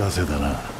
たせだな。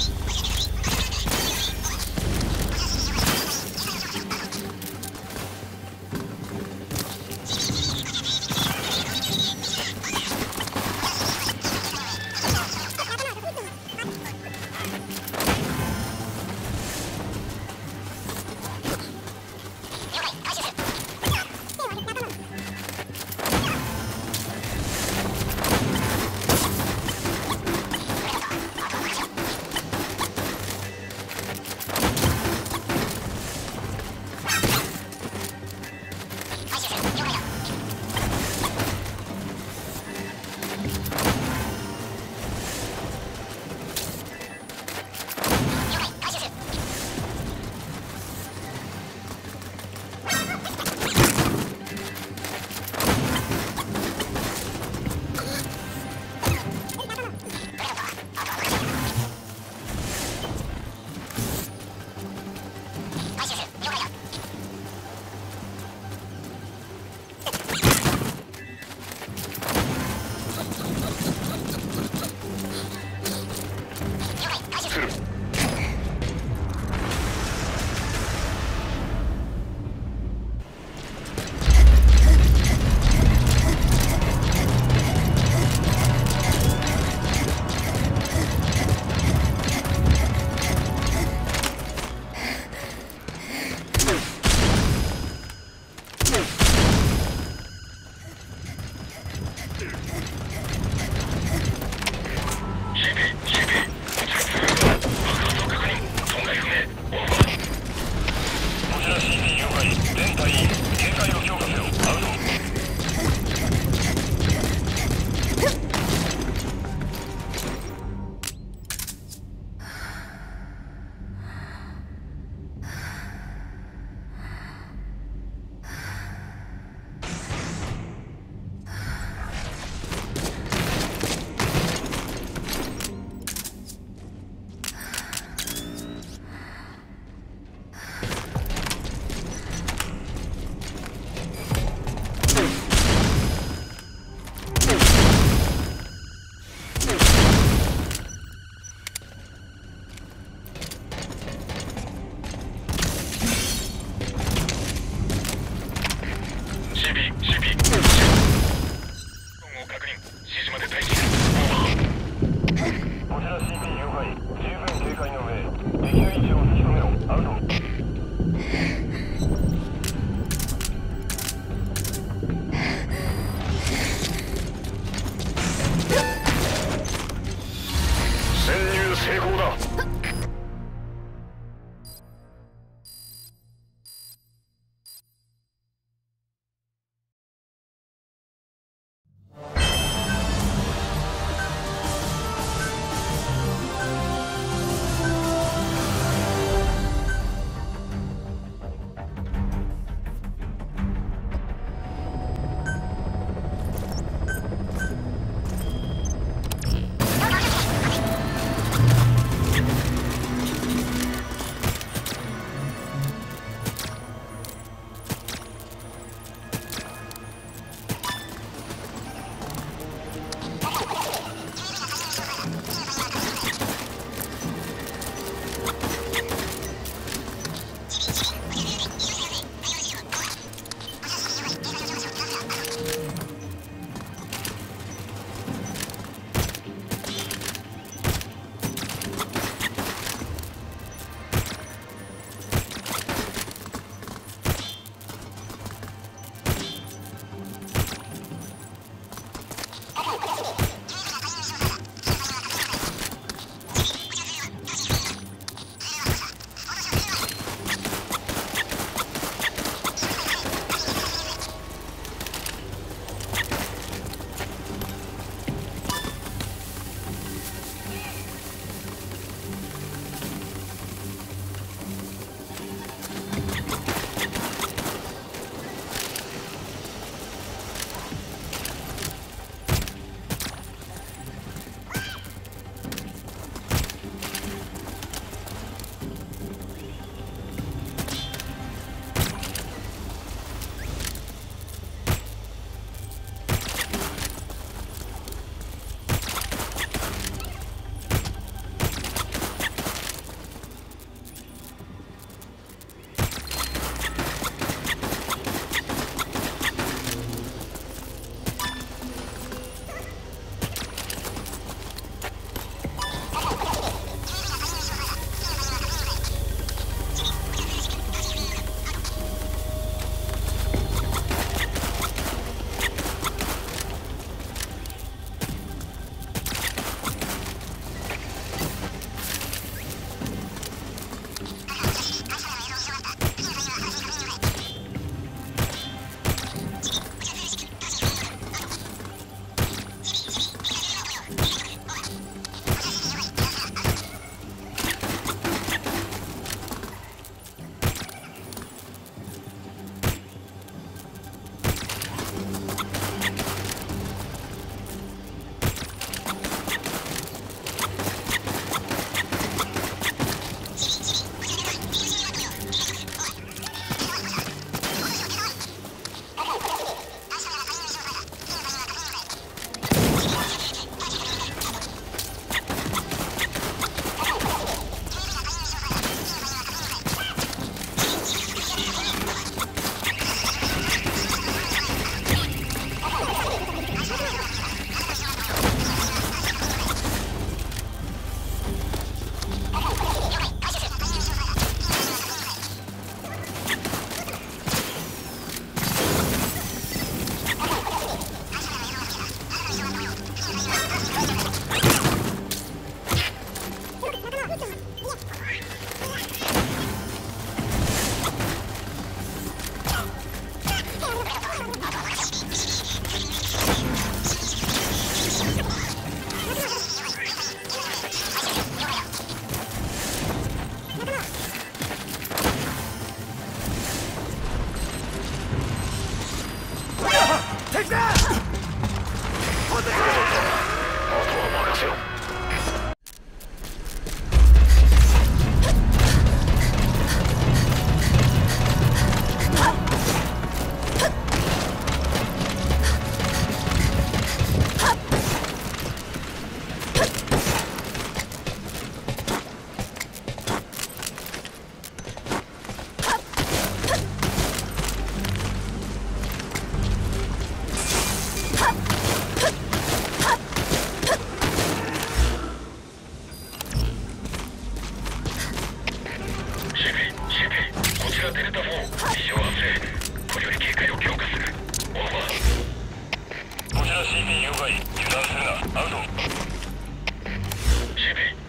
アウト CB、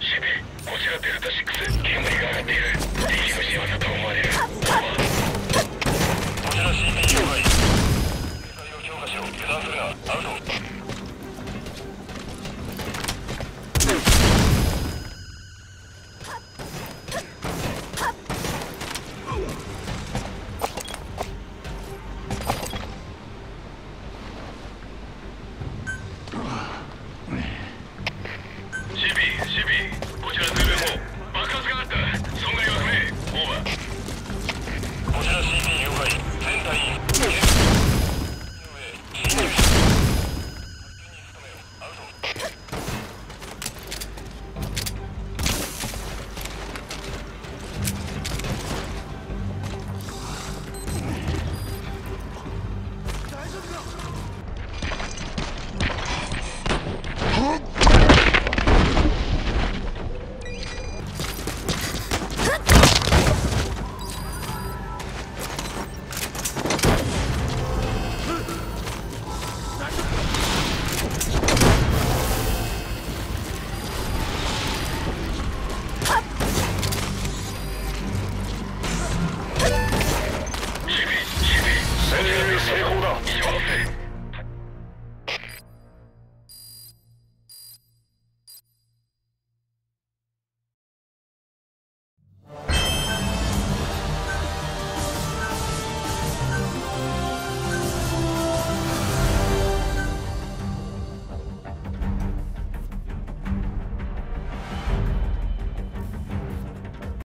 CB こちらデルタ6煙が上がっている。